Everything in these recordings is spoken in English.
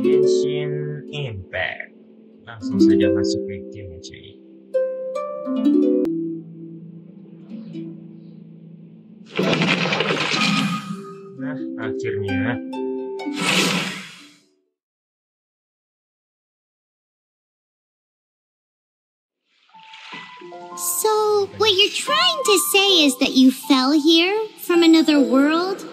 Genshin Impact. Langsung saja masuk ke game cuy. Nah, akhirnya So, what you're trying to say is that you fell here from another world?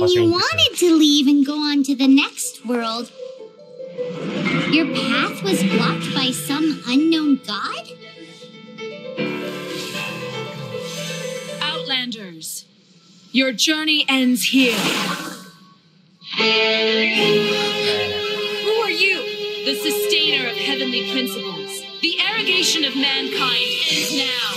When you wanted to leave and go on to the next world, your path was blocked by some unknown god? Outlanders, your journey ends here. Who are you? The sustainer of heavenly principles. The arrogation of mankind ends now.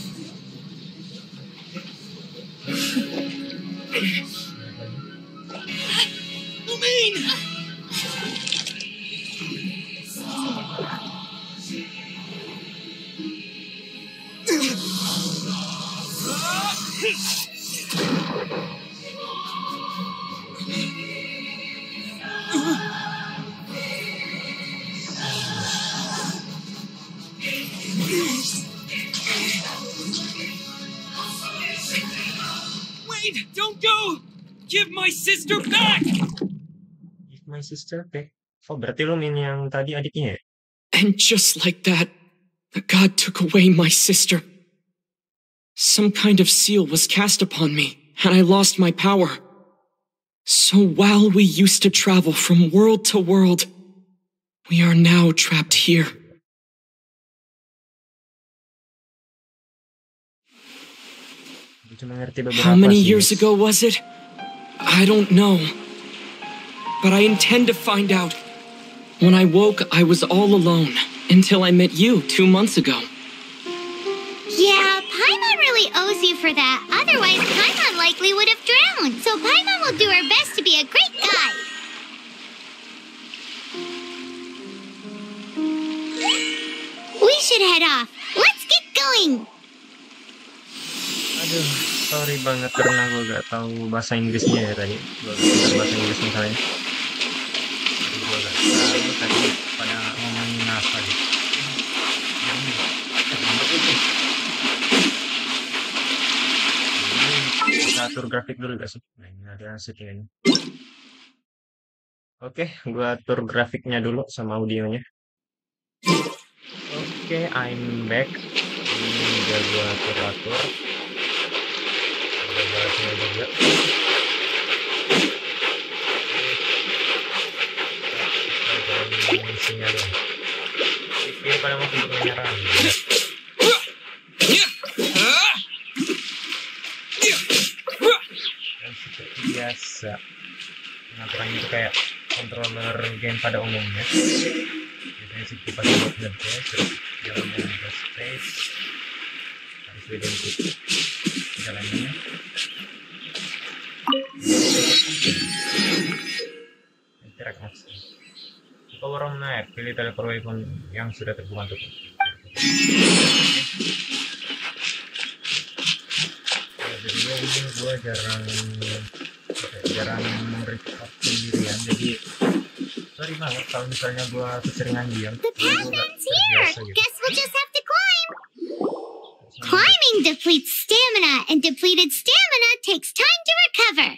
Don't go! Give my sister back! Give my sister back. Oh, berarti lu min yang tadi adiknya ya? And just like that, the god took away my sister. Some kind of seal was cast upon me, and I lost my power. So while we used to travel from world to world, we are now trapped here. How many years ago was it? I don't know. But I intend to find out. When I woke, I was all alone until I met you two months ago. Yeah, Paimon really owes you for that. Otherwise, Paimon likely would have drowned. So Paimon will do her best to be a great guide. We should head off. Let's get going. Aduh, sorry banget karena gue gak tahu bahasa Inggrisnya ya tadi. Gue bahasa Inggris misalnya. Jadi gue gak tahu tadi pada ngomongin apa gitu. Atur grafik dulu gak sih? Nah, ini ada settingannya. Oke, gue atur grafiknya dulu sama audionya. Oke, I'm back. Ini udah gue atur-atur. Atur juga. Jalan pada menyerang. Dan biasa, itu kayak controller game pada umumnya. Biasanya sih pakai buat ngedes, terus jalannya ke space, pilih telepon iPhone yang sudah terhubung untuk jadi ini gue jarang jarang memeriksa sendirian jadi sorry banget kalau misalnya gue keseringan diam gue gak terbiasa gitu. Depletes stamina, and depleted stamina takes time to recover.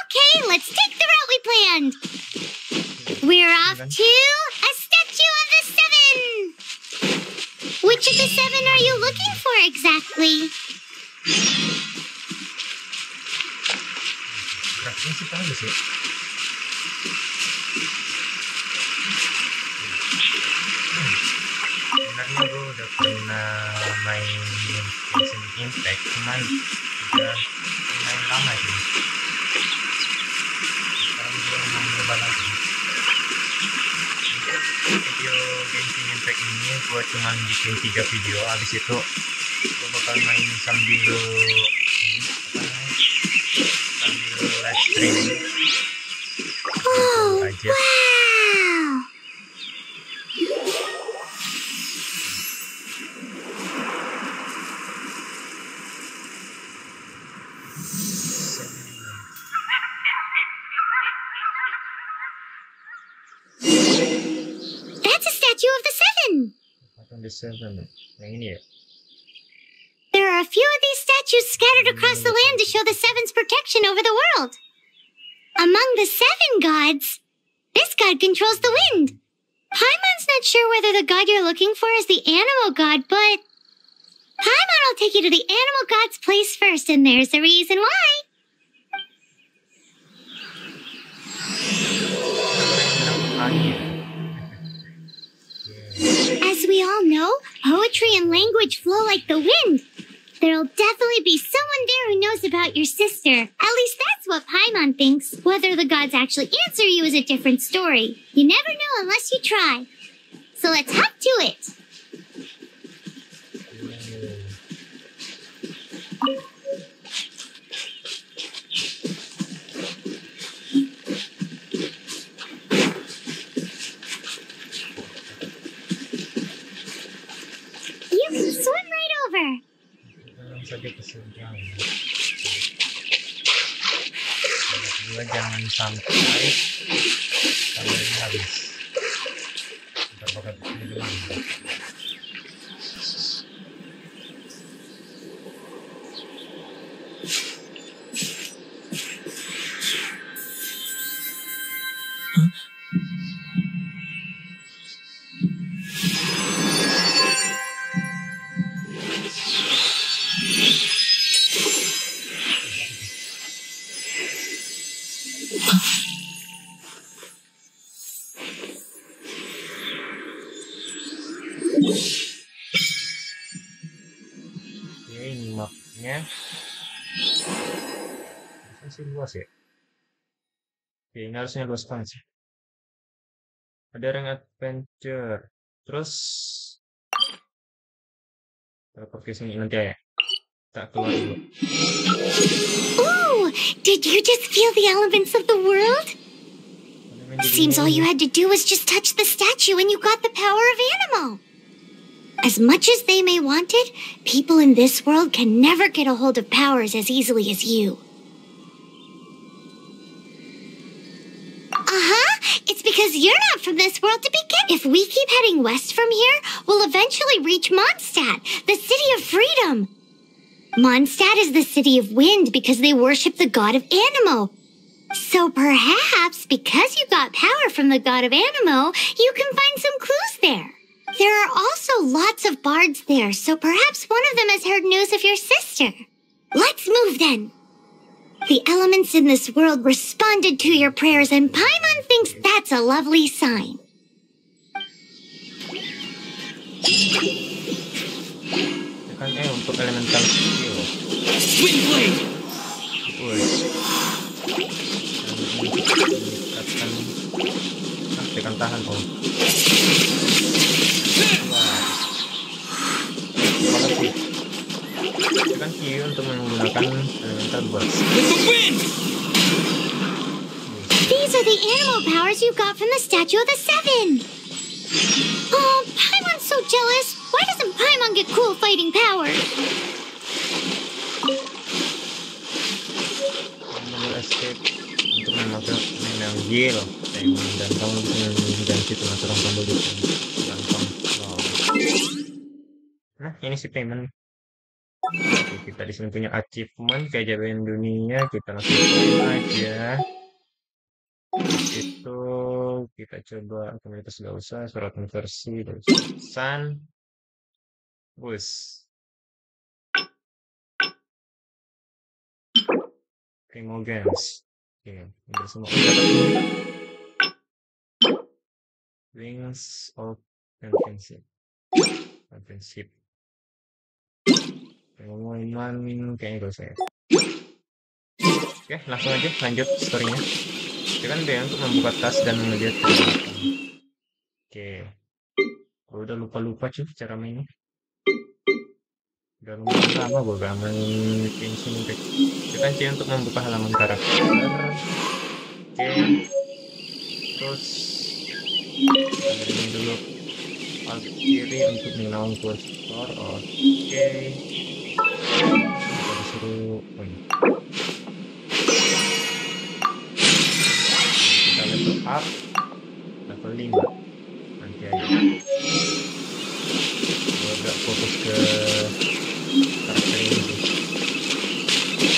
Okay, let's take the route we planned. We're off to a statue of the seven. Which of the seven are you looking for exactly? Geraknya sih bagus ya sebenarnya gue udah pernah main Genshin Impact cuman udah main lama sih sekarang gue mau lagi video Genshin Impact ini gue cuman bikin tiga video habis itu gue bakal main sambil ini apa namanya sambil live streaming There are a few of these statues scattered across the land to show the seven's protection over the world. Among the seven gods, this god controls the wind. Paimon's not sure whether the god you're looking for is the Anemo god, but Paimon will take you to the Anemo god's place first, and there's a reason why. As we all know, poetry and language flow like the wind. There'll definitely be someone there who knows about your sister. At least that's what Paimon thinks. Whether the gods actually answer you is a different story. You never know unless you try. So let's hop to it. aja kesudahan. juga jangan sampai sampai habis. Kita bakal dulu ini mapnya. Harusnya sih luas ya. Oke, ini harusnya luas banget sih. Ada rank adventure. Terus pakai sini nanti ya. Tak keluar dulu. Ooh, did you just feel the elements of the world? Seems all you had to do was just touch the statue and you got the power of Anemo. As much as they may want it, people in this world can never get a hold of powers as easily as you. Uh-huh. It's because you're not from this world to begin. If we keep heading west from here, we'll eventually reach Mondstadt, the city of freedom. Mondstadt is the city of wind because they worship the god of Anemo. So perhaps because you got power from the god of Anemo, you can find some clues there. There are also lots of bards there, so perhaps one of them has heard news of your sister. Let's move then. The elements in this world responded to your prayers, and Paimon thinks that's a lovely sign. Tekan E untuk elemental skill. Windblade! Woi. Dan meningkatkan tekan tahan om. Wah. Tekan Q untuk menggunakan elemental wind! These are the Anemo powers you got from the Statue of the Seven. Oh, Paimon's so jealous. Why doesn't Paimon get cool fighting escape untuk memakai menang Gil dan kamu bisa mengganti tombol di gampang. Nah, ini si payment. Oke, kita di sini punya achievement keajaiban dunia. Kita langsung aja. Itu kita coba komunitas gak usah surat konversi dan pesan. Bus. Primo Games. Oke, udah semua ini. Wings of Championship. Championship. Ngomongin kayaknya gak usah ya. Oke, langsung aja lanjut storynya. Kita kan dia untuk membuka tas dan melihat ke belakang. Oke. Gue udah lupa-lupa cuy cara mainnya. Udah lumayan lama gue gak main Genshin Impact. Kita coba untuk membuka halaman karakter. Oke. Terus ada ini dulu alt kiri untuk melawan kursor. Oke. Kita disuruh. Kita level up level 5 nanti aja. Gue agak fokus ke karakter ini sih.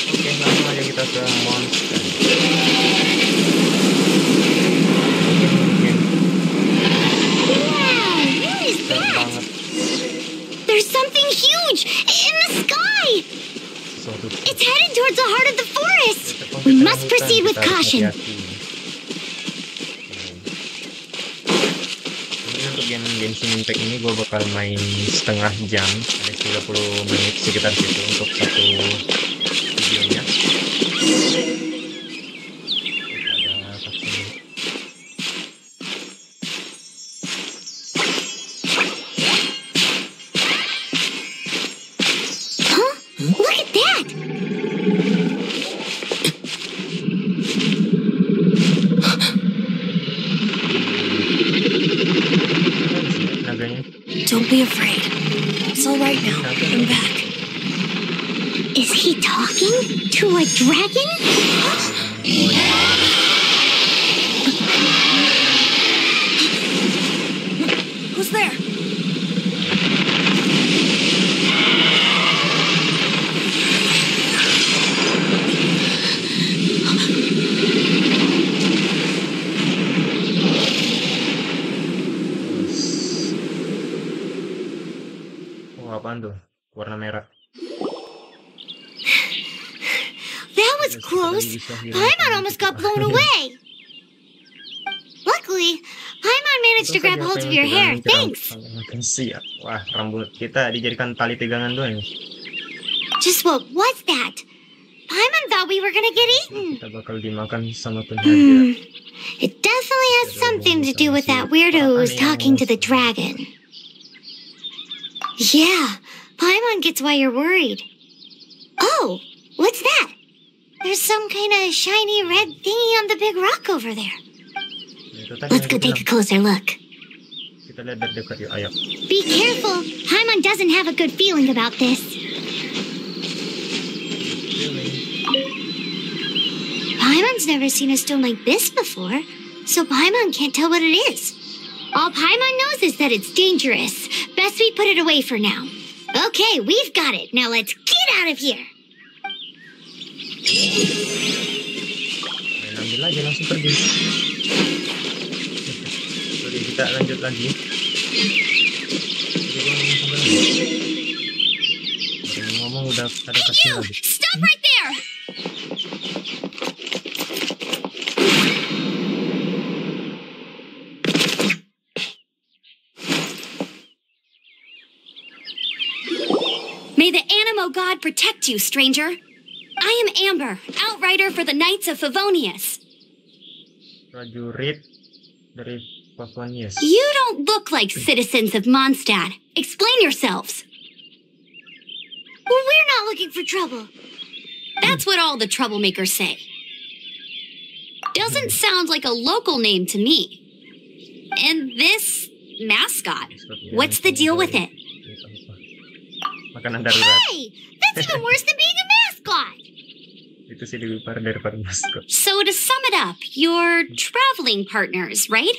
Oke, langsung aja kita ke We must proceed with caution. game Genshin Impact ini gue bakal main setengah jam ada 30 menit sekitar situ untuk satu Paimon almost got blown away. Luckily, Paimon managed to grab hold of your hair. Thanks. rambut- makin siap wah rambut kita dijadikan tali pegangan doang Just what was that? Paimon thought we were gonna get eaten. kita bakal dimakan sama Hmm. It definitely has something to do with that weirdo who was talking to the dragon. Yeah, Paimon gets why you're worried. Oh, what's that? There's some kind of shiny red thingy on the big rock over there. Let's go take a closer look. Be careful. Paimon doesn't have a good feeling about this. Paimon's never seen a stone like this before, so Paimon can't tell what it is. All Paimon knows is that it's dangerous. Best we put it away for now. Okay, we've got it. Now let's get out of here. Main ambil aja langsung pergi. Oke, kita lanjut lagi. Jadi Baru ngomong udah ada kasih lagi. Stop right there! May the Animo God protect you, stranger. I am Amber, outrider for the Knights of Favonius. prajurit dari Pavonius You don't look like citizens of Mondstadt. Explain yourselves. Well, we're not looking for trouble. That's what all the troublemakers say. Doesn't sound like a local name to me. And this mascot, what's the deal with it? Hey, that's even worse than being a mascot. itu sih lebih parah daripada maskot So, to sum it up, you're traveling partners, right?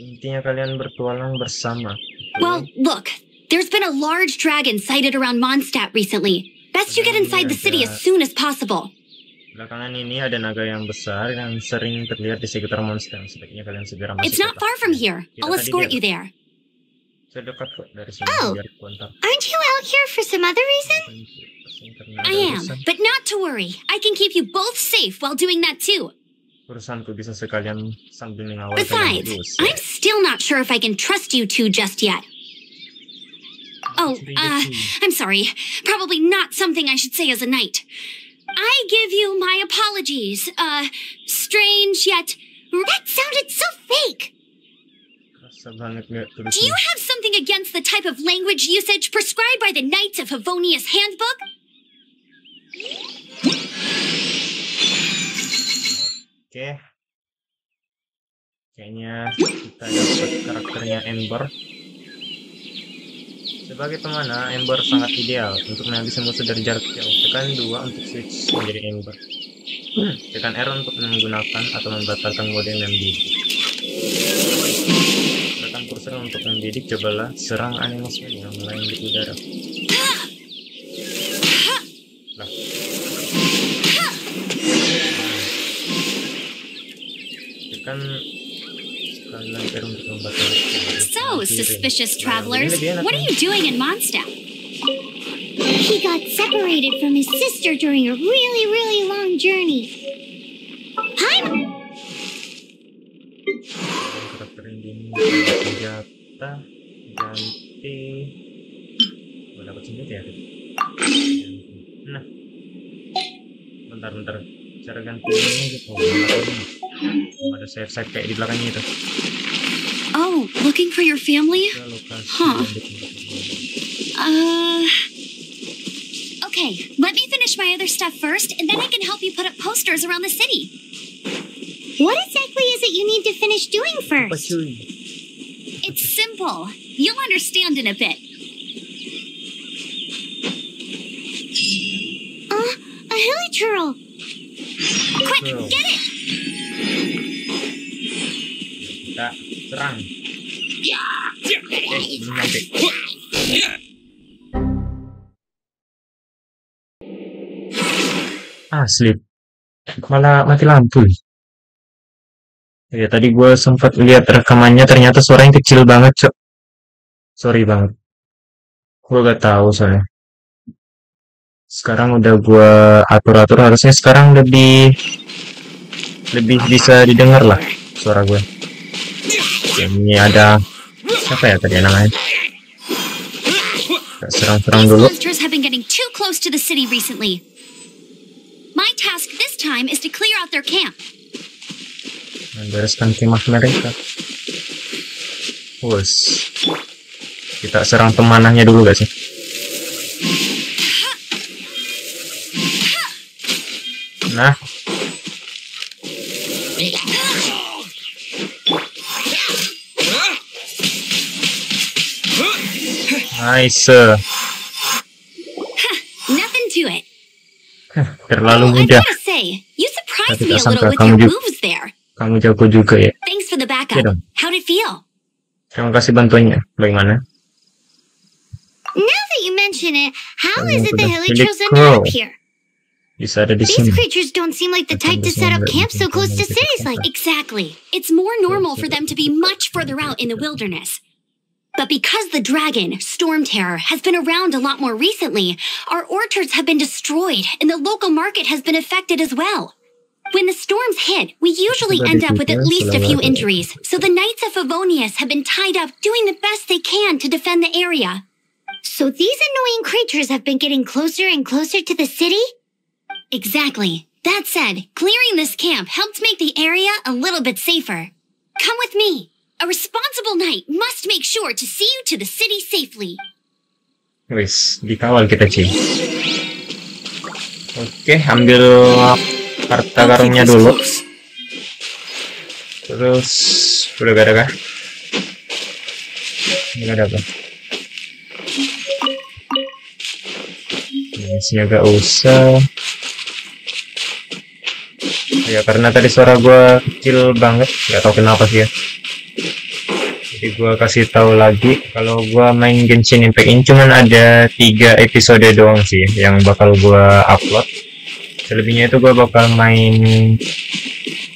intinya kalian bertualang bersama Well, look, there's been a large dragon sighted around Mondstadt recently. Best you get inside the city as soon as possible. belakangan ini ada naga yang besar ah. yang sering terlihat di sekitar monster sebaiknya kalian segera masuk It's not far from here. I'll escort you there. saya dekat kok dari sini Oh. Aren't you out here for some other reason? I am, but not to worry. I can keep you both safe while doing that too. urusanku bisa sekalian sambil mengawal Besides. I'm still not sure if I can trust you two just yet. Oh, uh, I'm sorry. Probably not something I should say as a knight. I give you my apologies. Uh, strange yet. That sounded so fake. Kerasa banget nggak Do you have something against the type of language usage prescribed by the Knights of Favonius Handbook? Oke. Kayaknya kita dapat karakternya Ember. Sebagai pemana, Ember sangat ideal untuk menghabisi musuh dari jarak jauh. Tekan 2 untuk switch menjadi Ember. Tekan R untuk menggunakan atau membatalkan mode membidik. Tekan kursor untuk membidik, cobalah serang animasinya yang lain di udara. So, suspicious travelers, what are you doing in Mondstadt? He got separated from his sister during a really, really long journey. Karakter dapat senjata ganti gue dapat senjata ya nah bentar bentar cara ganti ini gitu oh, nggak tahu nih. Ada save save kayak di belakangnya itu Oh, looking for your family? Huh. Uh. Okay, let me finish my other stuff first, and then I can help you put up posters around the city. What exactly is it you need to finish doing first? It's simple. You'll understand in a bit. Uh, a Hilichurl. Quick, get serang eh belum nyampe. Asli. Malah mati lampu. Ya tadi gue sempat lihat rekamannya ternyata suaranya kecil banget cok. Sorry banget. Gue gak tahu soalnya. Sekarang udah gue atur-atur harusnya sekarang lebih lebih bisa didengar lah suara gue ini ada siapa ya tadi namanya serang-serang dulu have been getting too close to the city recently. My task this time is to clear out their camp. membereskan kemah mereka Wus. kita serang pemanahnya dulu sih nah nice Nothing to it. terlalu Oh, I mudah gotta say, you surprised me a little with your juga- moves there. kamu jago juga ya Thanks for the backup. dong. How'd it feel? terima kasih bantuannya bagaimana Now that you mention it, how is it the udah hilly milik churls ended up here? bisa ada di These creatures don't seem like the type to set up camp so close to cities like Exactly. It's more normal for them to be much further out in the wilderness. But because the dragon, Storm Terror, has been around a lot more recently, our orchards have been destroyed and the local market has been affected as well. When the storms hit, we usually end up with at least a few injuries, so the Knights of Favonius have been tied up doing the best they can to defend the area. So these annoying creatures have been getting closer and closer to the city? Exactly. That said, clearing this camp helped make the area a little bit safer. Come with me. A responsible knight must make sure to see you to the city safely. Wis, dikawal kita cuy. Oke, ambil harta karunnya dulu. Terus udah gak ada kah? Udah ada apa? Ini agak usah. Ya karena tadi suara gua kecil banget, nggak tahu kenapa sih ya. Jadi gua kasih tahu lagi kalau gua main Genshin Impact ini cuman ada tiga episode doang sih yang bakal gua upload. Selebihnya itu gua bakal main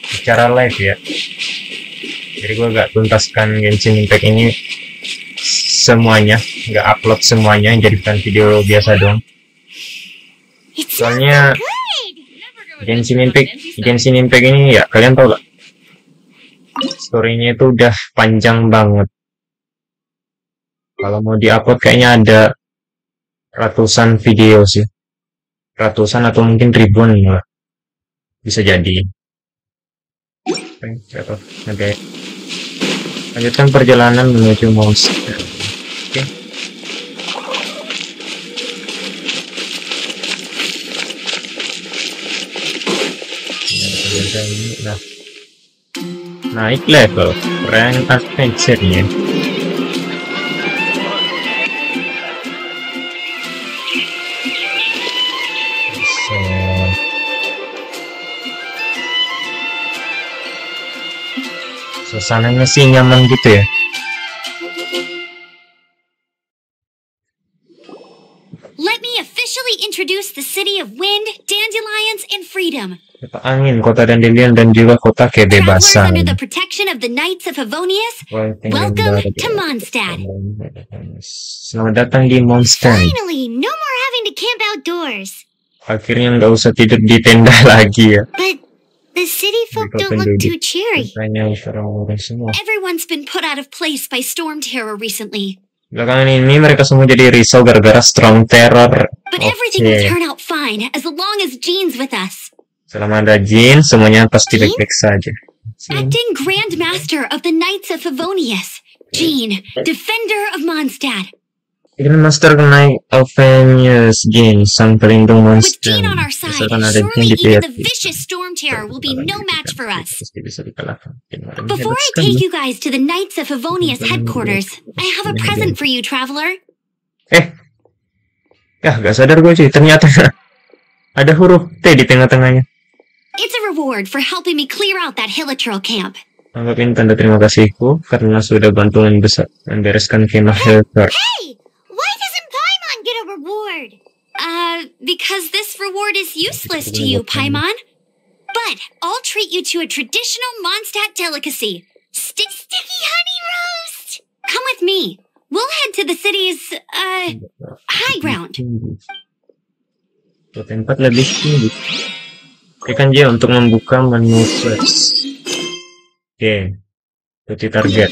secara live ya. Jadi gua gak tuntaskan Genshin Impact ini semuanya, nggak upload semuanya, jadikan video biasa doang. It's Soalnya. Genshin Impact, Genshin Impact ini ya kalian tau gak? Storynya itu udah panjang banget. Kalau mau diupload kayaknya ada ratusan video sih. Ratusan atau mungkin ribuan lah. Bisa jadi. Oke. Oke. Lanjutkan perjalanan menuju monster. Oke. Ini. Nah, naik level rank adventure-nya. Suasananya sih nyaman gitu ya. Officially introduce the city of wind, dandelions, and freedom. Angin, kota dandelion dan juga kota kebebasan. under the protection of the Knights of Favonius, welcome to Mondstadt. Selamat datang di Mondstadt. Finally, no more having to camp outdoors. Akhirnya nggak usah tidur di tenda lagi ya. But the city folk don't look too cheery. Tanya orang-orang semua. Everyone's been put out of place by storm terror recently, Belakangan ini mereka semua jadi risau gara-gara strong terror. us. Selama ada Jin, semuanya pasti baik-baik saja. Acting Grand Master of the Knights of Favonius, Jean, Defender of Mondstadt. Grand Master Knight Avengers game sang pelindung monster. Misalkan ada yang us. Before I take you guys to the Knights of Havonius headquarters, I have a present for you, traveler. Eh, ya gak sadar gue sih. Ternyata ada huruf T di tengah-tengahnya. It's a reward for helping me clear out that Hilichurl camp. Anggap ini tanda terima kasihku karena sudah bantuan besar membereskan kemah Hilichurl. Hey! Reward? Uh, because this reward is useless to you, Paimon. But I'll treat you to a traditional Mondstadt delicacy. Stick sticky honey roast! Come with me. We'll head to the city's, uh, high ground. Ke tempat lebih tinggi. Tekan J untuk membuka menu quest. Oke, Tuti target.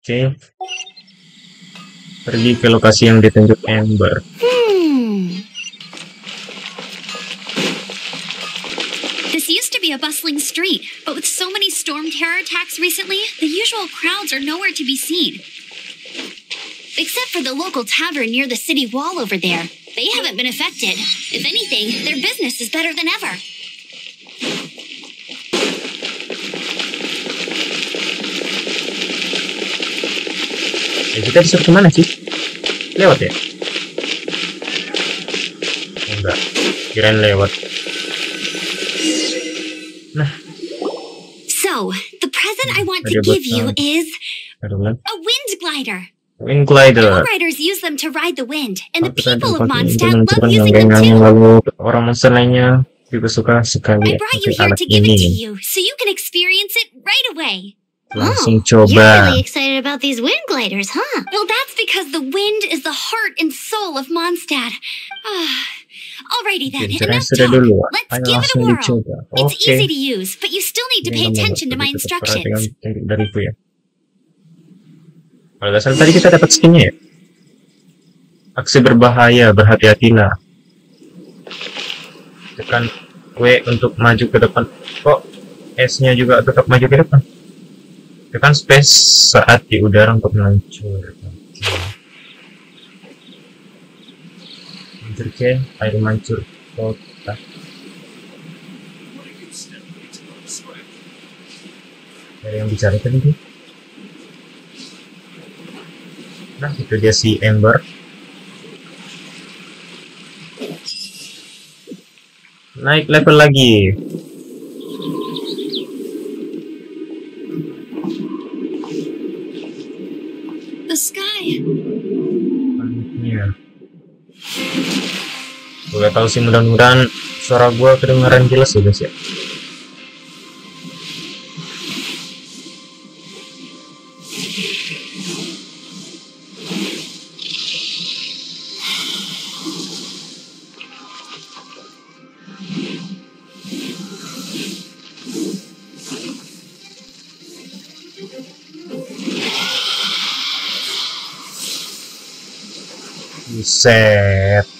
Oke. Pergi ke lokasi yang ditunjuk Ember. Hmm. This used to be a bustling street, but with so many storm terror attacks recently, the usual crowds are nowhere to be seen. Except for the local tavern near the city wall over there. They haven't been affected. If anything, their business is better than ever. Eh, kita disuruh ke mana sih? Lewat ya? Enggak. Kirain lewat. So, the present I want to give you is a wind glider. Wind Glider. Riders use them to ride the wind, and the people of Mondstadt love using them too. lalu orang monster lainnya juga suka sekali I brought you here to give it to you, so you can experience it right away. Langsung Oh, You're coba. really excited about these wind gliders, huh? Well, that's because the wind is the heart and soul of Mondstadt. Ah, Alrighty then, enough talk. dulu. Let's Ayo give it a whirl. dicoba. It's easy to use, but you still need to pay attention to my instructions. dariku ya. Kalau salah tadi kita dapat skinnya ya. Aksi berbahaya, berhati-hatilah. Tekan W untuk maju ke depan. Kok S-nya juga tetap maju ke depan? Tekan space saat di udara untuk meluncur. Oke. Mancur ke air mancur kota. Ada yang bicara tadi? Nah, itu dia si Ember. Naik level lagi. nggak tahu sih mudah-mudahan suara gue kedengaran jelas ya guys ya set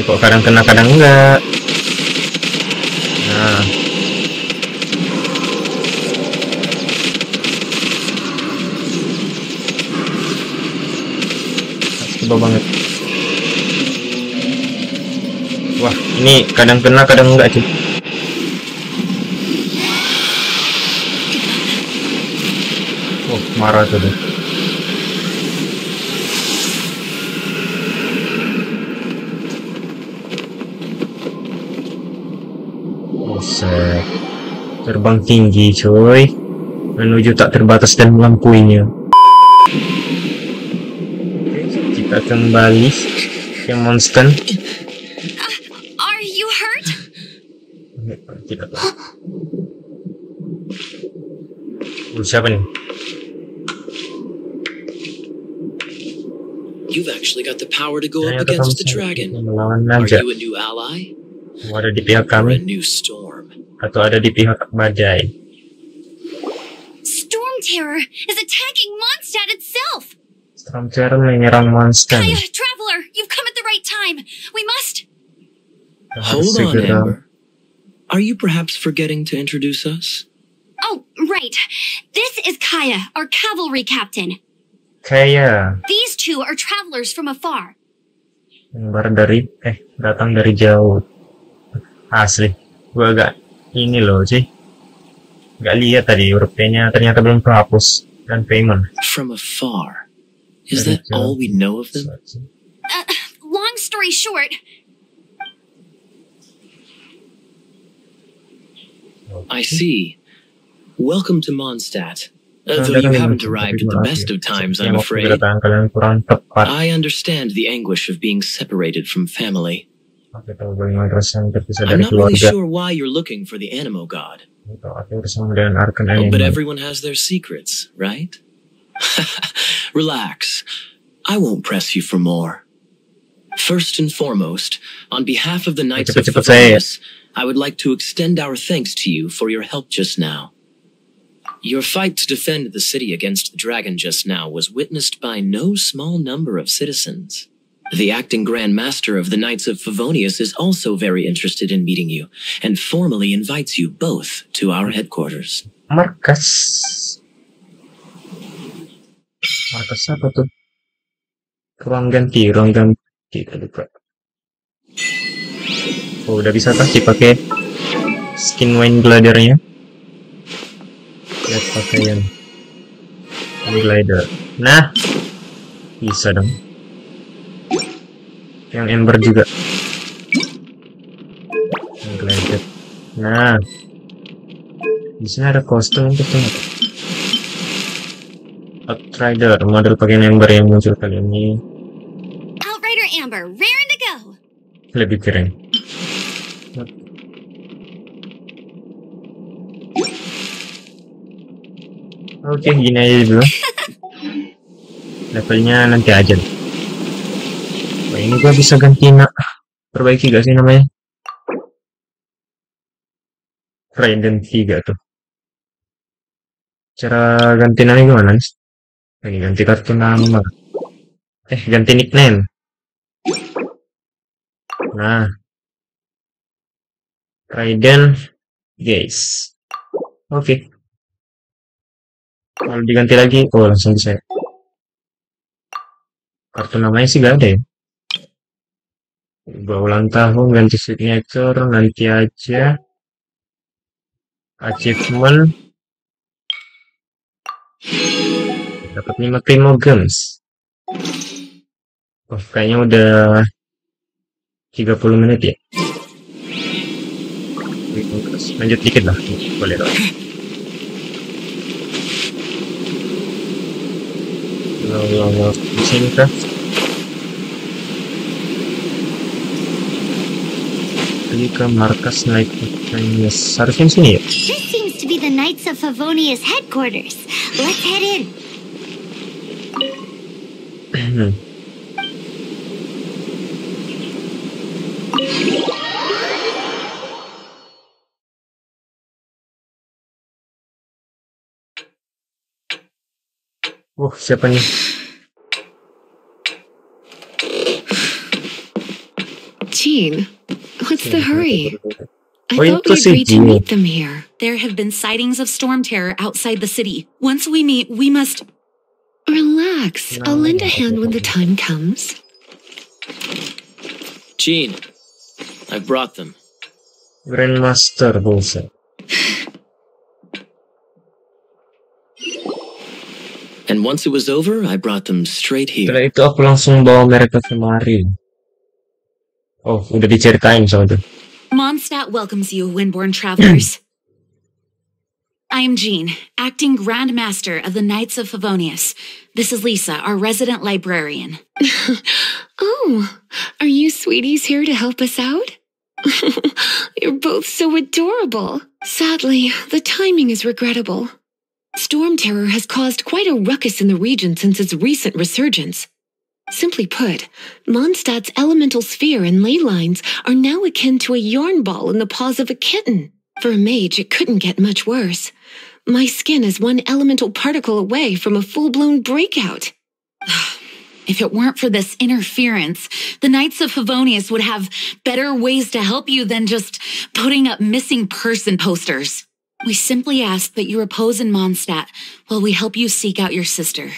Ini kok kadang kena kadang enggak. Nah. Coba banget. Wah, ini kadang kena kadang enggak cuy. Oh, marah tuh deh. Buset. Terbang tinggi, coy. Menuju tak terbatas dan melampuinya. Oke, kita kembali ke monster. Are you hurt? Tidak tahu. Oh, siapa nih? You've actually got the power to go up against the dragon. Are you a new ally? Or a new storm? Atau ada di pihak badai. Storm Terror is attacking Mondstadt itself. Storm Terror menyerang monster. Kaya, Traveler, you've come at the right time. We must. Hold on, Amber. Are you perhaps forgetting to introduce us? Oh, right. This is Kaya, our cavalry captain. Kayak These two are travelers from afar. yang baru dari eh datang dari jauh. Asli, gua agak ini loh sih. Gak lihat tadi huruf-nya ternyata belum kehapus dan payment. From afar. Is that all we know of them? Uh, long story short, I see. Welcome to Mondstadt. Uh, though you haven't arrived at the best of times, I'm afraid. kedatangan kalian kurang tepat. I understand the anguish of being separated from family. Aku tahu bagaimana rasanya terpisah I'm not really sure why you're looking for the Anemo God. Aku tahu aku bersama dengan Arkan Oh, but everyone has their secrets, right? Relax. I won't press you for more. First and foremost, on behalf of the Knights of Cepet-cepet I would like to extend our thanks to you for your help just now. Your fight to defend the city against the dragon just now was witnessed by no small number of citizens. The acting Grand Master of the Knights of Favonius is also very interested in meeting you and formally invites you both to our headquarters. Markas. Markas apa tuh? Ruang ganti, ruang ganti. Tidak lupa. Oh, udah bisa kah dipakai skin wind glidernya? Lihat pakaian glider. Nah, bisa dong. Yang ember juga. Glider. Nah, di sini ada kostum untuk tuh. Outrider, model pakaian ember yang muncul kali ini Outrider Amber, raring to go. lebih keren. Oke, gini aja dulu. Levelnya nanti aja. Ini gua bisa ganti nak. Perbaiki gak sih namanya? Raiden 3 tuh. Cara ganti namanya gimana? Lagi ganti kartu nama. Eh, ganti nickname. Nah. Raiden guys. Oke. Kalau diganti lagi, oh langsung bisa. ya. Kartu namanya sih gak ada ya. Gua ulang tahun ganti signature nanti aja. Achievement. Dapat 5 primogems. Oh, kayaknya udah 30 menit ya. Lanjut dikit lah, boleh dong. Lo, lo, lo. Di sini kah? Pergi ke markas naik Yes. Harusnya di sini ya? This seems to be the Knights of Favonius' headquarters. Let's head in. Oh, siapa nih? Jean, what's the hurry? I thought we agreed to meet them here. There have been sightings of Stormterror outside the city. Once we meet, we must. Relax. I'll lend a hand when the time comes. Jean, I've brought them. Grandmaster bullset. And once it was over, I brought them straight here. Setelah itu aku langsung bawa mereka kemari. Oh, udah diceritain soal itu. Mondstadt welcomes you, Windborn travelers. I am Jean, acting Grand Master of the Knights of Favonius. This is Lisa, our resident librarian. Oh, are you sweeties here to help us out? You're both so adorable. Sadly, the timing is regrettable. Stormterror has caused quite a ruckus in the region since its recent resurgence. Simply put, Mondstadt's elemental sphere and ley lines are now akin to a yarn ball in the paws of a kitten. For a mage, it couldn't get much worse. My skin is one elemental particle away from a full blown breakout. If it weren't for this interference, the Knights of Favonius would have better ways to help you than just putting up missing person posters. We simply ask that you repose in Mondstadt while we help you seek out your sister.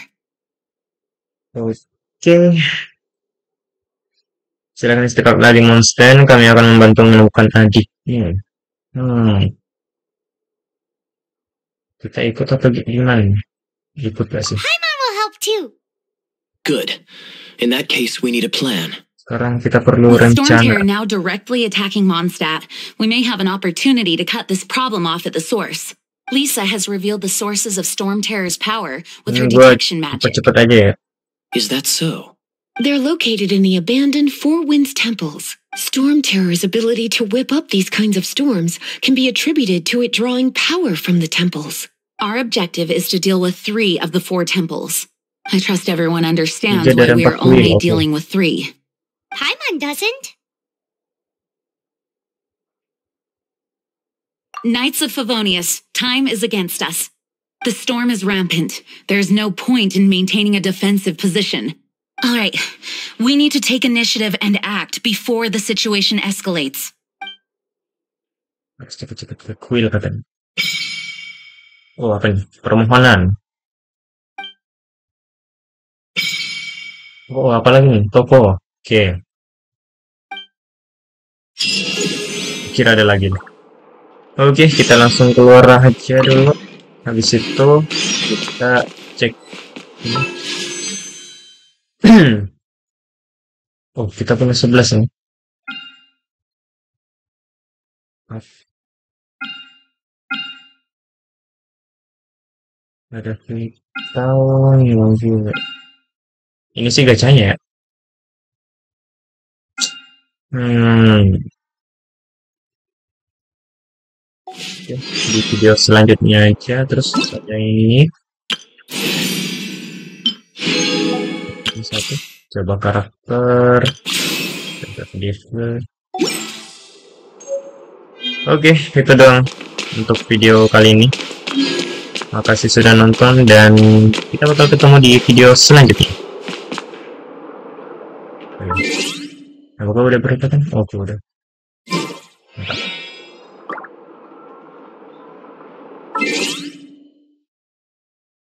Oke. Silakan istirahat lagi Monster. Kami akan membantu menemukan adiknya. Hmm. Kita ikut atau gimana? Ikut gak sih? Paimon will help too. Good. In that case, we need a plan. Sekarang kita perlu With Storm Terror rencana. now directly attacking Mondstadt, we may have an opportunity to cut this problem off at the source. Lisa has revealed the sources of Storm Terror's power with her Hmm, detection magic. Cepet-cepet aja ya. Is that so? They're located in the abandoned Four Winds temples. Stormterror's ability to whip up these kinds of storms can be attributed to it drawing power from the temples. Our objective is to deal with three of the four temples. I trust everyone understands Tiga why we are only dealing with three. Paimon doesn't. Knights of Favonius, time is against us. The storm is rampant. There's no point in maintaining a defensive position. All right, we need to take initiative and act before the situation escalates. Kuil katanya. Oh, apa nih? Permohonan. Oh, apa lagi nih? Toko. Oke. Kira ada lagi. Oke, kita langsung keluar aja dulu. Habis itu kita cek oh, kita punya 11 nih. Maaf. Ada kristal hilang juga. Ini sih gacanya ya. Hmm. Oke, di video selanjutnya aja terus saja ini. Ini satu. Coba karakter. Coba. Oke, itu doang untuk video kali ini. Makasih sudah nonton dan kita bakal ketemu di video selanjutnya. Apakah udah berapa kan? Oke, udah.